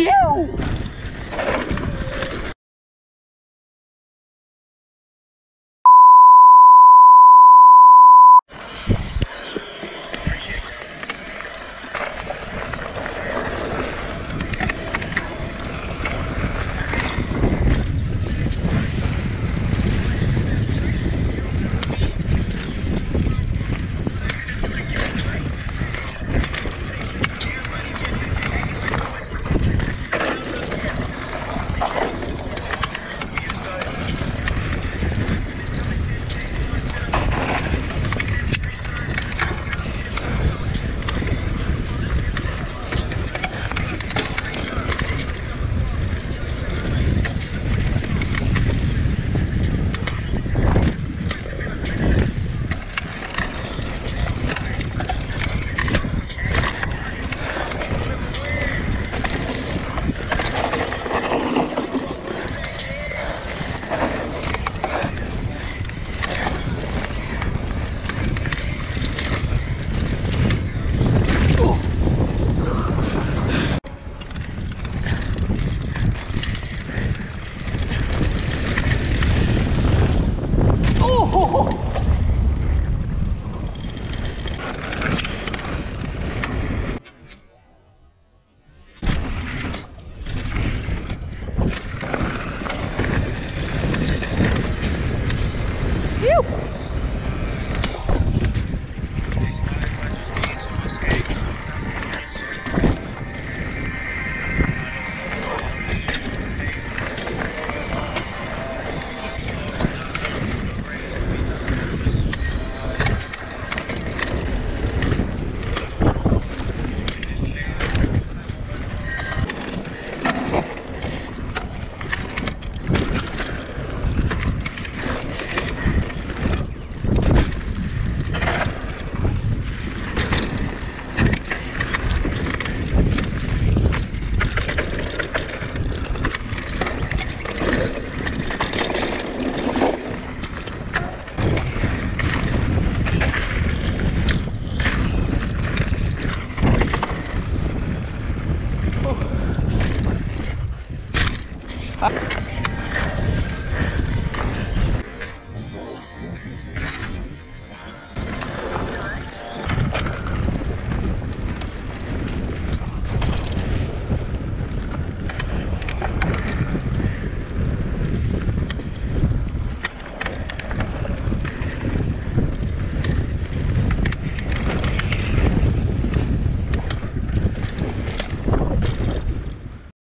you. Viu? Ha ha ha.